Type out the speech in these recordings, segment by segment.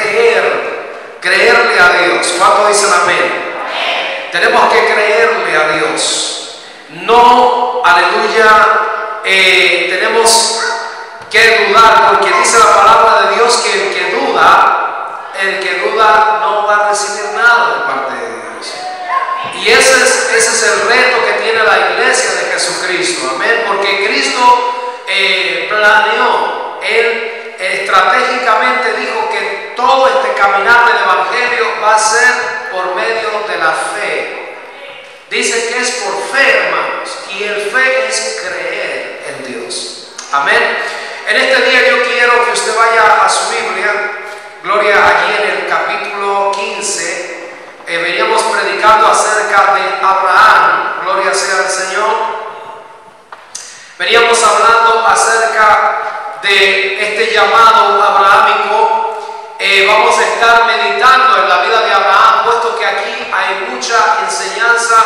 creer, creerle a Dios. ¿Cuánto dicen amén? Tenemos que creerle a Dios. No, aleluya, eh, tenemos que dudar, porque dice la palabra de Dios que el que duda, el que duda no va a recibir nada de parte de Dios. Y ese es, ese es el reto que tiene la iglesia de Jesucristo, amén, porque Cristo eh, planeó, Él estratégicamente dijo que todo este caminar del Evangelio va a ser por medio de la fe. Dice que es por fe, hermanos, y el fe es creer en Dios. Amén. En este día yo quiero que usted vaya a su Biblia, Gloria, allí en el capítulo 15, eh, veníamos predicando acerca de Abraham, Gloria sea al Señor. Veníamos hablando acerca de este llamado abrahámico. Eh, vamos a estar meditando en la vida de Abraham, puesto que aquí hay mucha enseñanza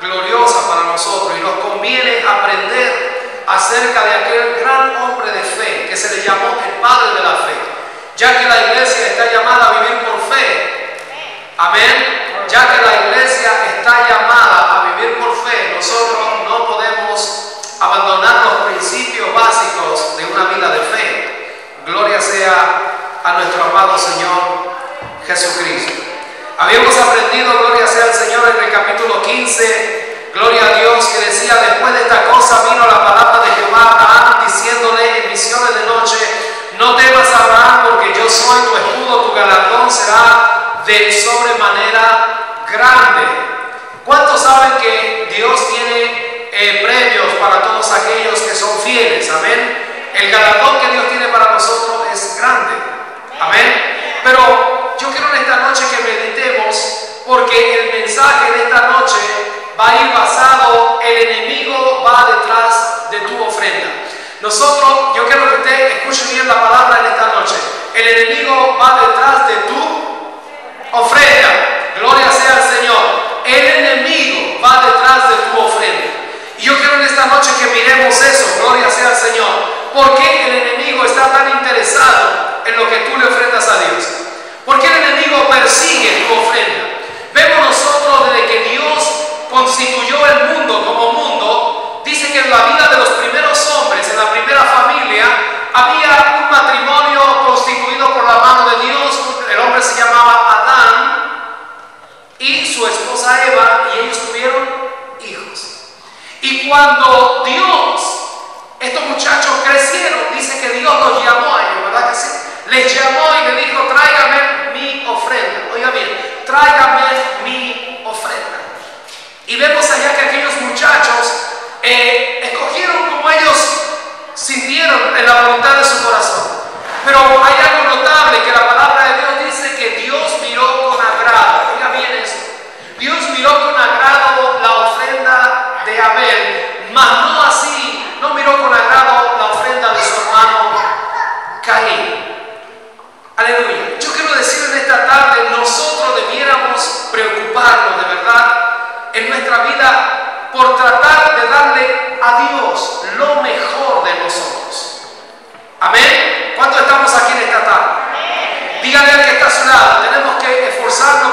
gloriosa para nosotros y nos conviene aprender acerca de aquel gran hombre de fe que se le llamó el Padre de la Fe, ya que la iglesia está llamada a vivir por fe. Amén. Ya que la iglesia está llamada a vivir por fe, nosotros no podemos abandonar los principios básicos de una vida de fe. Gloria sea a nuestro amado Señor Jesucristo. Habíamos aprendido, gloria sea al Señor, en el capítulo 15 Gloria a Dios que decía, después de esta cosa vino la palabra de Jehová diciéndole en visiones de noche, no temas Abraham porque yo soy tu escudo, tu galardón será de sobremanera grande. ¿Cuántos saben que Dios tiene eh, premios para todos aquellos que son fieles? Amén. El galardón que Dios tiene para nosotros es grande. Amén. Pero yo quiero en esta noche que meditemos porque el mensaje de esta noche va a ir basado, el enemigo va detrás de tu ofrenda. Nosotros, yo quiero que usted escuche bien la palabra en esta noche. El enemigo va detrás de tu ofrenda. Gloria sea al Señor. El enemigo va detrás de tu ofrenda. Y yo quiero en esta noche que miremos eso. Gloria sea al Señor. ¿Por qué el enemigo está tan interesado en lo que tú le ofrendas a Dios? ¿Por qué el enemigo persigue tu ofrenda? Vemos nosotros desde que Dios constituyó el mundo como mundo, dice que en la vida de los primeros hombres, en la primera familia, había un matrimonio constituido por la mano de Dios. El hombre se llamaba Adán y su esposa Eva, y ellos tuvieron hijos. Y cuando Dios, estos muchachos crecieron, dice que Dios los llamó a ellos, ¿verdad que sí? Les llamó y le dijo, tráigame mi ofrenda. Oiga bien, tráigame mi ofrenda. Y vemos allá que aquellos muchachos eh, escogieron como ellos sintieron en la voluntad de su corazón. Pero hay algo notable que la palabra de Dios dice que Dios miró con agrado. Oiga bien esto. Dios miró con agrado la ofrenda de Abel, mas no así, no miró con agrado la ofrenda de su hermano Caín. Aleluya. Yo quiero decir en esta tarde, nosotros debiéramos preocuparnos de verdad en nuestra vida por tratar de darle a Dios lo mejor de nosotros. Amén. ¿Cuántos estamos aquí en esta tarde? Dígale al que está a su lado, tenemos que esforzarnos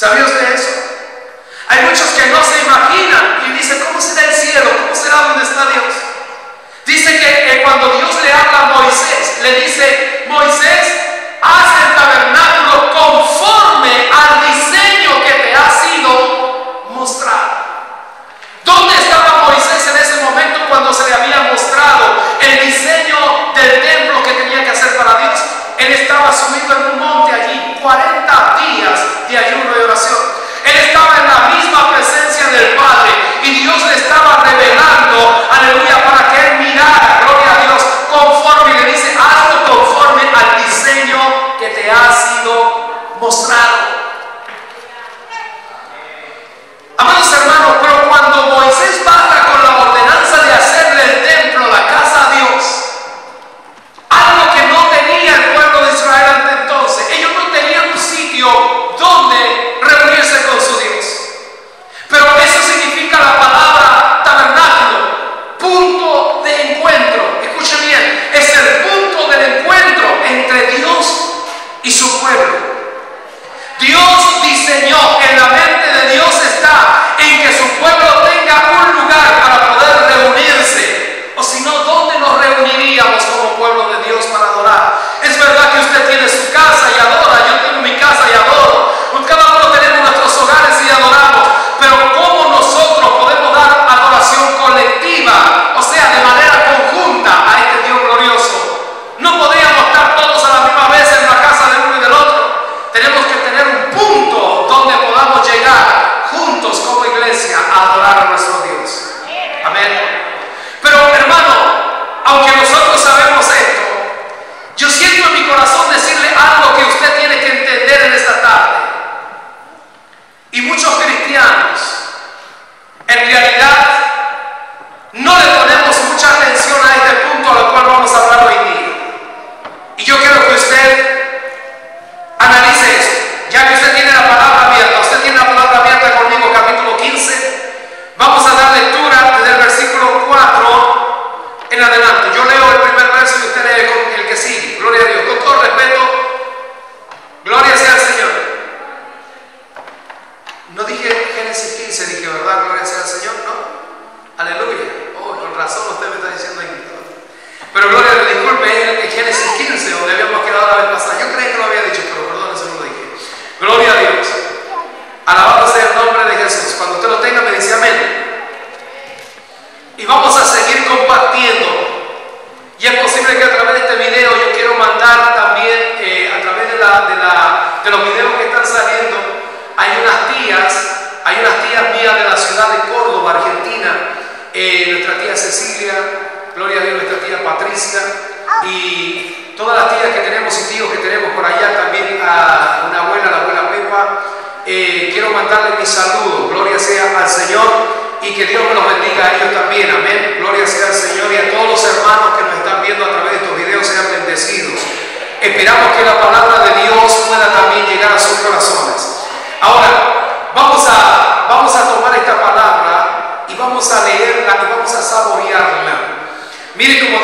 ¿Sabía usted eso? Hay muchos que no se imaginan y dicen, ¿cómo será el cielo? ¿Cómo será donde está Dios? Dice que cuando Dios le habla a Moisés, le dice, Moisés, haz el tabernáculo conforme al diseño que te ha sido mostrado. ¿Dónde estaba Moisés en ese momento cuando se le había mostrado el diseño del templo que tenía que hacer para Dios? Él estaba subido en un monte allí 40 días de ayuno y oración. Él estaba en la misma presencia del Padre y Dios le estaba revelando, aleluya, para que él mirara, gloria a Dios, conforme, y le dice, hazlo conforme al diseño que te ha sido mostrado.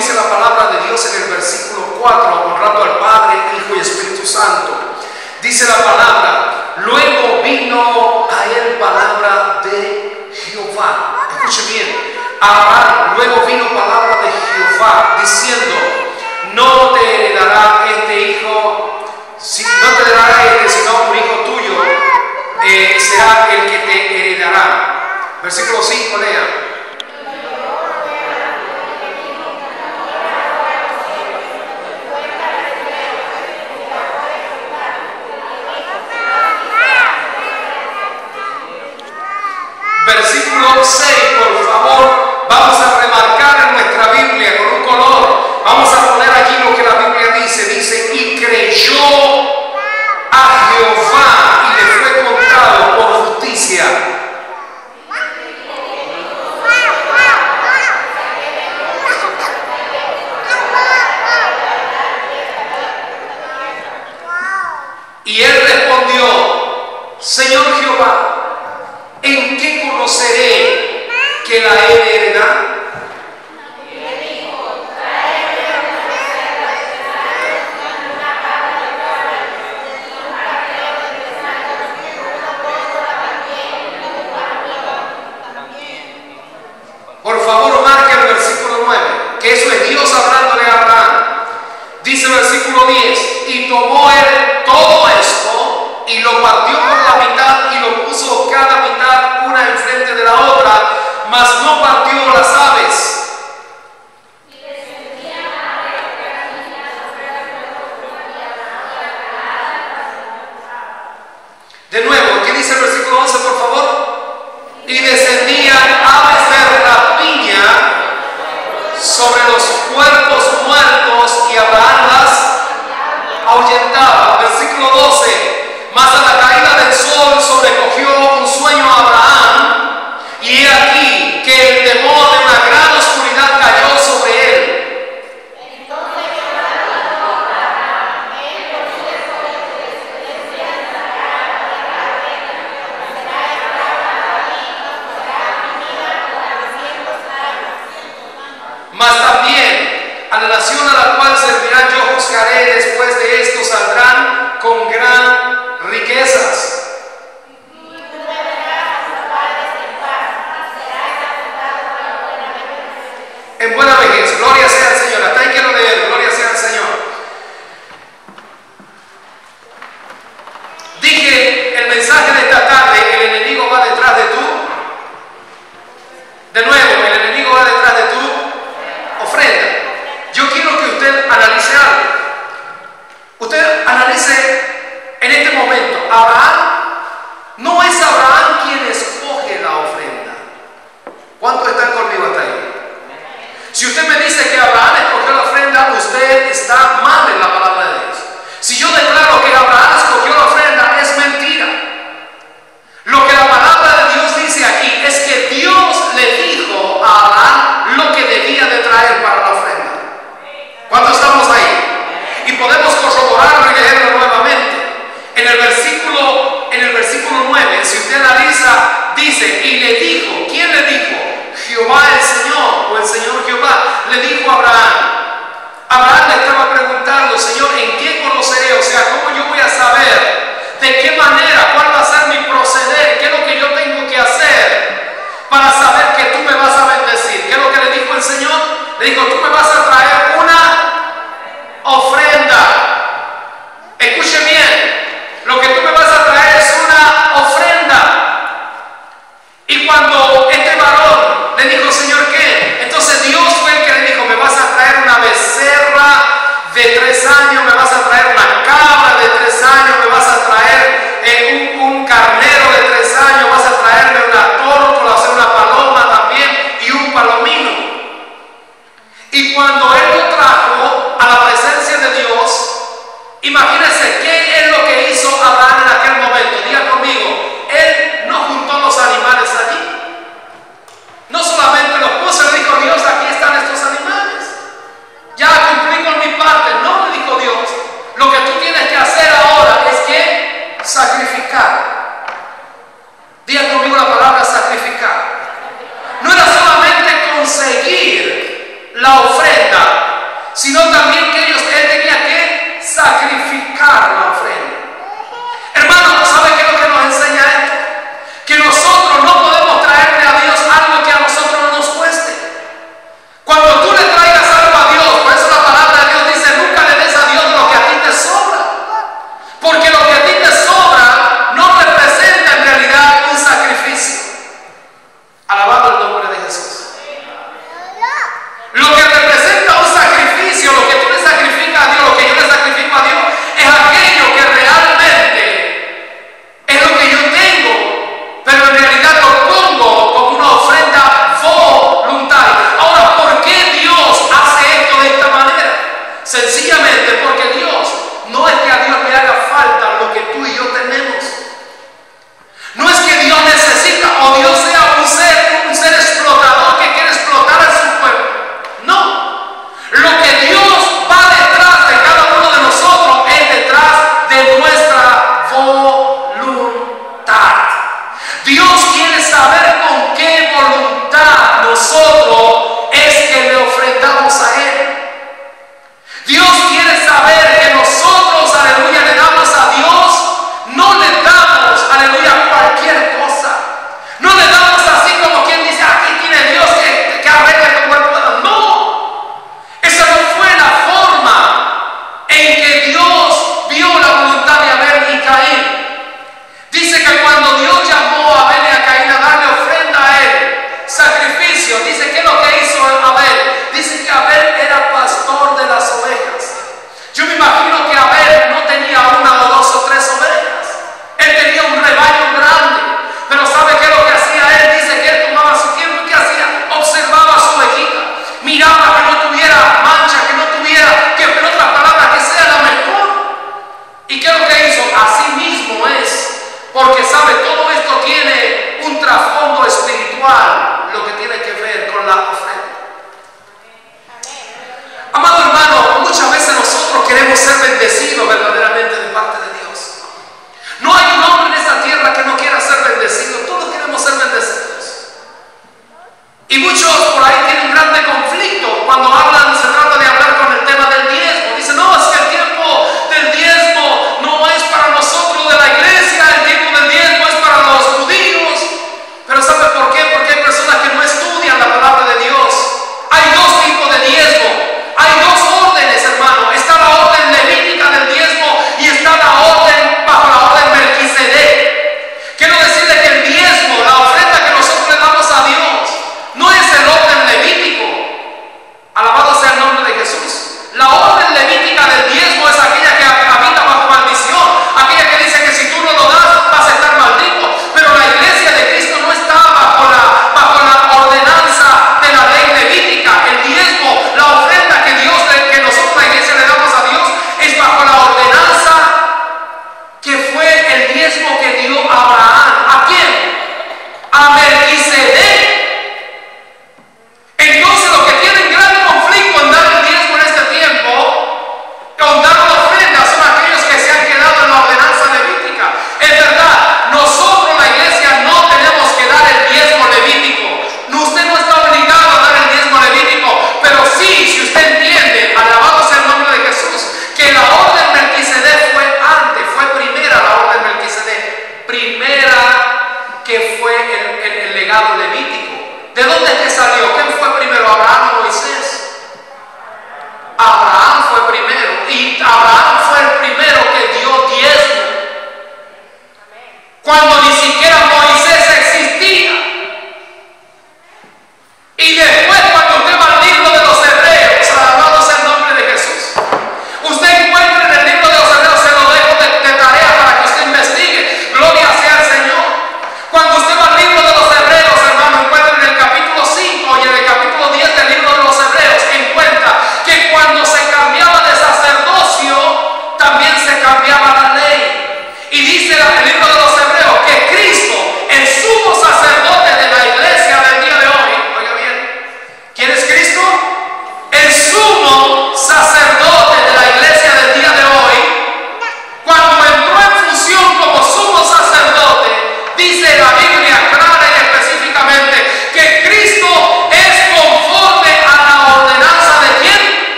dice la palabra de Dios en el versículo 4, honrando al Padre, Hijo y Espíritu Santo. Dice la palabra, luego vino a él palabra de Jehová. Escuche bien, Abraham, luego vino palabra de Jehová diciendo, no te heredará este hijo, si, no te dará este, sino un hijo tuyo eh, será el que te heredará. Versículo 5, lea. versículo 12. Mas a la caída del sol sobrecogió un sueño a Abraham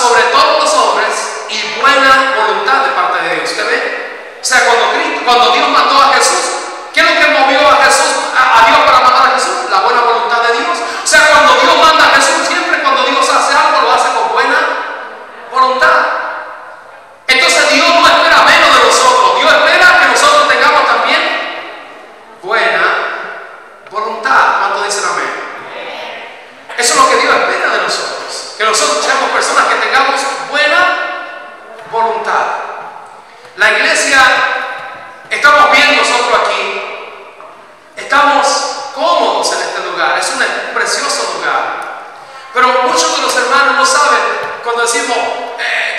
sobre todos los hombres y buena tipo, eh,